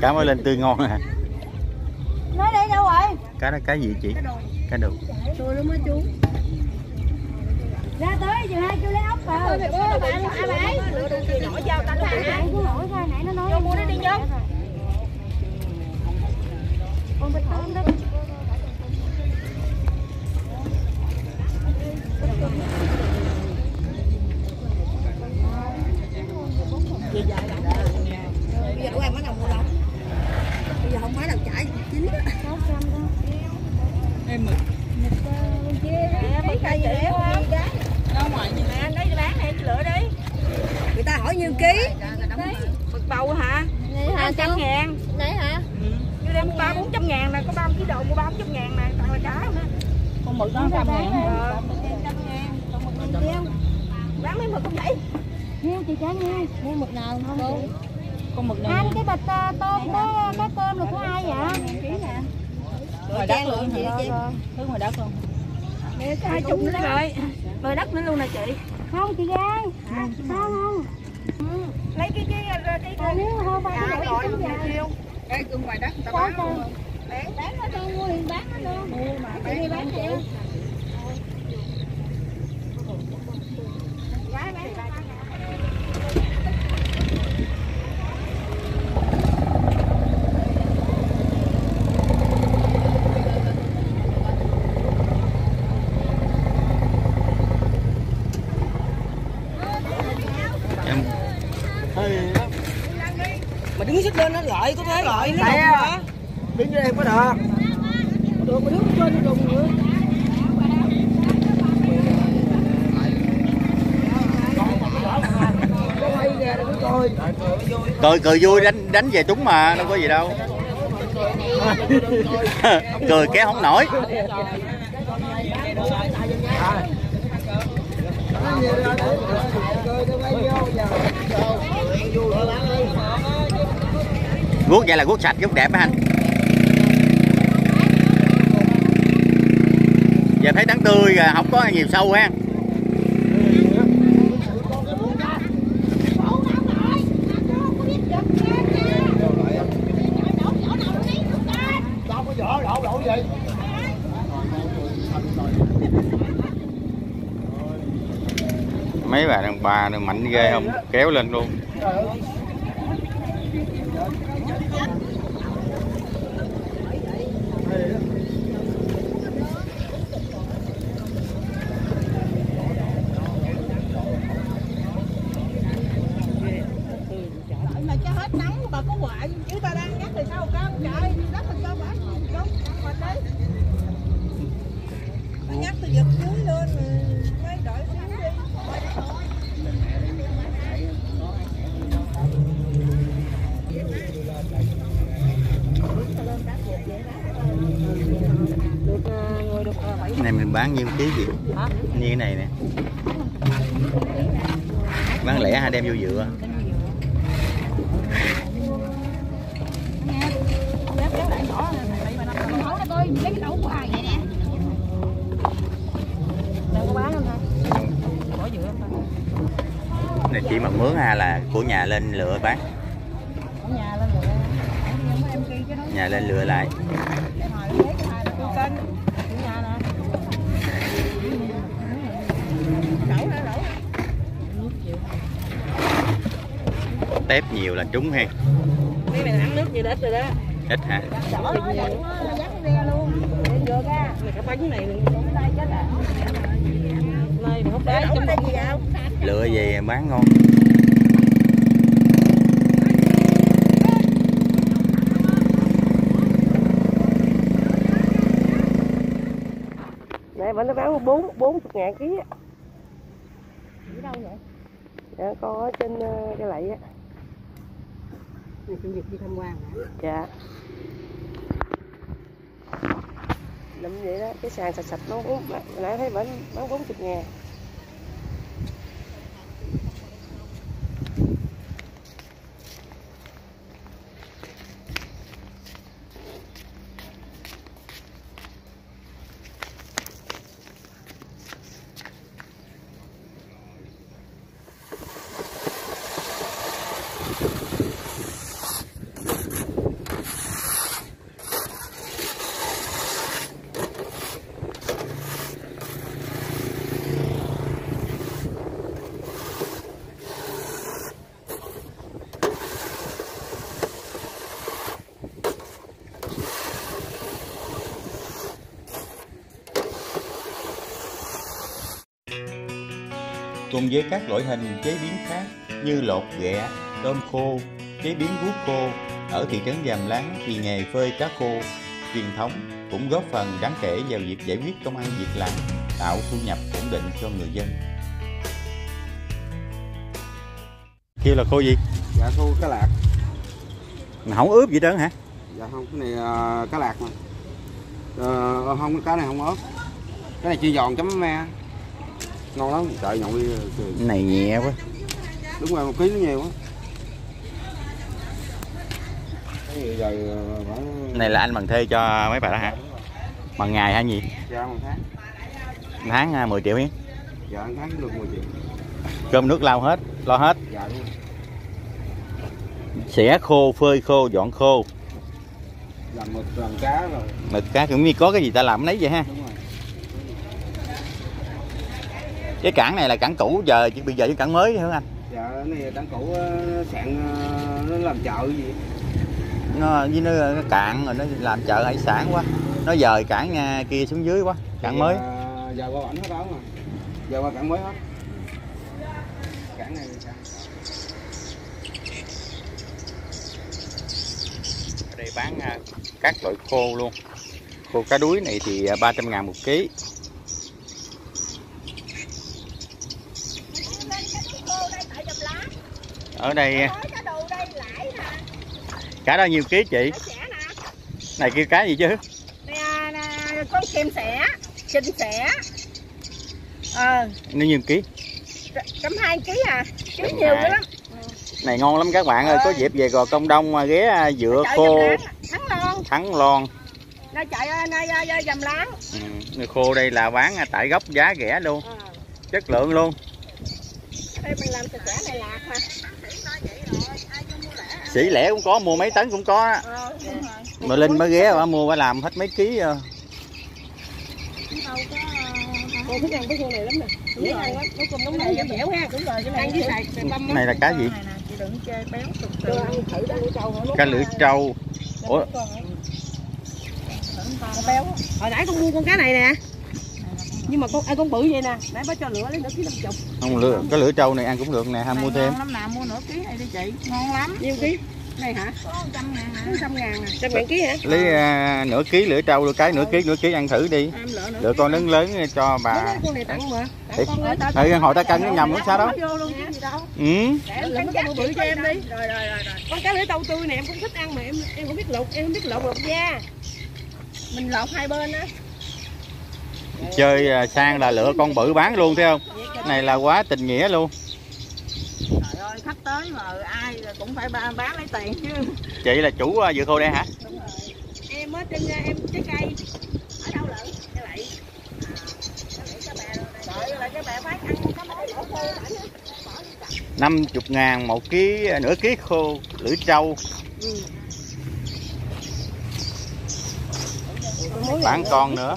cá mới lên tươi ngon hả nói đây đâu rồi? Cá đó cá gì chị? Cá đục tôi luôn á chú. Ra tới giờ hai kêu lấy ốc vào. Thôi mày bố bạn à đồ gì nổi giao tao hả cứ nổi ra nãy nó nói vô mua nó đi vô. Con bịch tôm đó bây giờ quen bắt đầu mua đâu bây giờ không phải đầu chải chín á sáu trăm đó em mực mấy cây gì đấy không đâu ngoài gì nè lấy đi bán nè chị lựa đi người ta hỏi nhiêu ký? Mực bầu hả? Hai trăm ngàn. Đấy hả? Như đem ba bốn trăm ngàn nè có ba ký đồ mua ba bốn trăm ngàn nè toàn là cá nữa con mực đó trăm ngàn. Trăm ngàn. Còn mực mình kêu bán mấy mực không vậy? Nhiêu chị trả nhiêu mua mực nào không cô? con mực anh cái bịch à, tôm đó có tôm là của ai vậy? ngoài đất luôn chị chị thứ ngoài đất luôn. Hai chục nữa rồi. Rồi đất nữa luôn nè chị. Không chị gái sao không lấy cái cái cái cái cái nếu không ba cái loại nhiêu đây cứ ngoài đất người ta bán luôn. bán bán nó mua liền bán nó đâu mua mà chị đi bán chị gái bán em mà đứng xích lên nó lợi có thế lợi nó đụng à. hả đứng đây có được được mà đứng trên nó đụng nữa cười cười vui đánh đánh về trúng mà đâu có gì đâu cười kéo không nổi Nói nhiều ra để coi nó quay vô giờ guốc, vậy là guốc sạch, guốc đẹp anh. Giờ thấy đắng tươi rồi, không có nhiều sâu ha. Vậy mấy bà đàn bà này mạnh ghê không? Kéo lên luôn mà cho hết nắng bà có quả chứ ta đang nhắc thì sao cao trời đất mình cho bà đâu mà đấy nó nhắc tôi giật dưới lên rồi mới đợi xuống đi được ờ, người được ờ, bảy cái này mình bán nhiêu ký hả? Như cái này nè. Bán lẻ hay đem vô dựa. Này chỉ mà mướn hay là của nhà lên lựa bán. Nhà lên lựa lại Cô kênh chủ nhà nè đậu hả đậu tép nhiều là trúng ha mấy mày ăn nước gì đó rồi đó. Ít hả? À. Lựa về bán ngon? Này vẫn nó bán bốn bốn chục ngàn ký á. Ở đâu vậy? Dạ, con ở trên ờ, cái lậy á này chủ nhật đi tham quan hả? Dạ. Lụm vậy đó, cái sàn sạch sạch nó bốn, nãy thấy bán bán bốn chục ngàn cùng với các loại hình chế biến khác như lột ghẹ, tôm khô, chế biến guốc khô. Ở thị trấn Giàm Láng thì nghề phơi cá khô truyền thống cũng góp phần đáng kể vào việc giải quyết công ăn việc làm, tạo thu nhập ổn định cho người dân. Kêu là khô gì? dạ thu cá lạc Mà không ướp gì trơn hả? dạ không cái này ờ, cá lạc mà Ờ, không cái này không ớt cái này chi giòn chấm me ngon lắm trời nhậu đi. Cái này nhẹ quá. đúng rồi một ký nó nhiều quá giờ ờ, phải Cái này là anh bằng thuê cho mấy bà đó hả? Bằng ngày hay gì? dạ một tháng Tháng à, 10 triệu hiến. dạ tháng được 10 triệu Cơm nước lau hết, lo hết. dạ Xẻ khô, phơi khô, dọn khô. làm một lần cá rồi Mực cá cũng như có cái gì ta làm nấy vậy ha. đúng rồi Cái cảng này là cảng cũ giờ chứ bây giờ chứ cảng mới hả anh? dạ cái này đáng cũ ờ, sạn ờ, nó làm chợ gì Nó với nó, nó cạn rồi nó làm chợ hải sản quá. Nó dời cảng nha, kia xuống dưới quá. Cảng mới. Ờ, giờ qua ảnh hết đó mà giờ qua cảng mới hết cảng này sao Ở đây bán các loại khô luôn. Khô cá đuối này thì à, 300 ngàn một ký. Ở đây à, đây cá đó nhiêu ký chị? Này kêu cá gì chứ? nè nè con kem xẻ trình xẻ. Ờ. Nó nhiêu ký? trăm hai ký à ký Trăm nhiều lắm. Này ngon lắm các bạn ơi, có dịp về Gò Công Đông mà ghé à, dựa khô. thắng lon. Thắng lon. nơi dầm láng. Ừ, người khô đây là bán à, tại gốc giá rẻ luôn, ờ. Chất lượng luôn. đây mình làm sẽ này lạc Sỉ lẻ cũng có, mua mấy tấn cũng có. á. ờ đúng rồi Mà Linh mới ghé bà mua bà làm hết mấy ký à. Cô thích ăn cái khô này lắm nè. Dễ ăn lắm, nó cùng nóng này dẻo dẻo ha. Đúng rồi, cái này ăn với xài xài băm á. Này là cá gì? chị đừng chơi béo tục Chưa ăn thử đó lưỡi trâu hả? Cá lưỡi trâu. Ủa, béo. Hồi nãy con mua con cá này nè. Nhưng mà con ăn con bự vậy nè, nãy bác cho lửa lấy nửa ký năm chục. không lửa, cái lưỡi trâu này ăn cũng được nè, ham mua thêm. lắm nè mua nửa ký này đi chị ngon lắm Nhiêu ký? Này hả? có trăm ngàn nè trăm ngàn à? Trăm ngàn ký hả? Lấy à, nửa ký lưỡi trâu được cái nửa ký nửa ký ăn thử đi. Lựa con lớn lớn cho bà. con này tặng mà. Thì hồi ta cân nó nhầm nó sao đó. Vô luôn chứ gì đâu. Ừ. Bự cho em đi. rồi rồi rồi rồi Con cá lưỡi tàu tươi này em cũng thích ăn mà em em không biết lột, em không biết lột lột da. mình lột hai bên á Chơi à, sang là lựa con bự bán luôn thấy không? Cái này là quá tình nghĩa luôn. trời ơi khách tới mà ai cũng phải bán, lấy tiền chứ Chị là chủ à, dừa khô đây hả? Em ở trên em trái cây. ở đâu lận cái lại nữa 50 ngàn một ký, à, nửa ký khô lưỡi trâu. Bán con nữa.